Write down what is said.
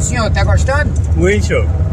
senhor, tá gostando? Muito.